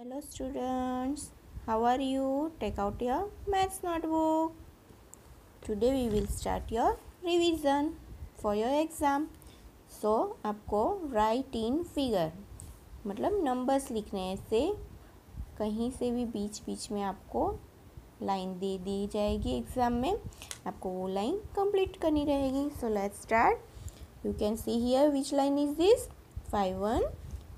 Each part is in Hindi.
hello students how are you take out your maths notebook today we will start your revision for your exam so आपको write in figure मतलब numbers लिखने से कहीं से भी बीच बीच में आपको लाइन दे दी जाएगी एग्ज़ाम में आपको वो लाइन कंप्लीट करनी रहेगी so let's start you can see here which line is this five one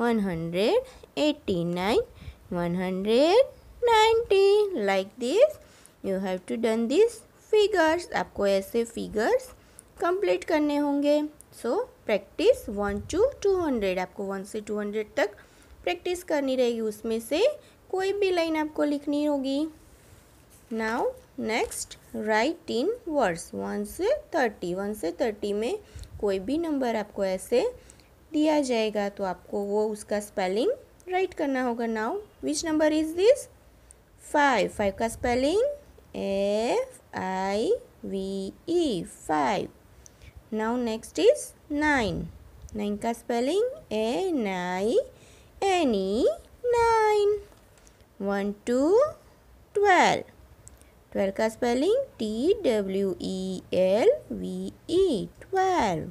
189, like this you have to done this figures आपको ऐसे फिगर्स कंप्लीट करने होंगे so practice one two two hundred आपको वन से टू हंड्रेड तक प्रैक्टिस करनी रहेगी उसमें से कोई भी लाइन आपको लिखनी होगी now next write in words one से थर्टी वन से थर्टी में कोई भी नंबर आपको ऐसे दिया जाएगा तो आपको वो उसका स्पेलिंग राइट करना होगा now which number is this five five का spelling F I V E five now next is nine nine का स्पेलिंग ए नाई N E nine one two twelve twelve का spelling T W E L V E twelve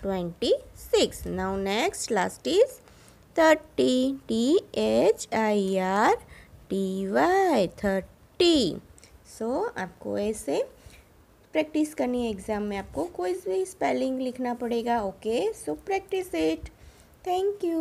26 now next last is 30 t h i r t y 30 so so, आपको ऐसे प्रैक्टिस करनी है एग्ज़ाम में आपको कोई भी स्पेलिंग लिखना पड़ेगा okay so practice it thank you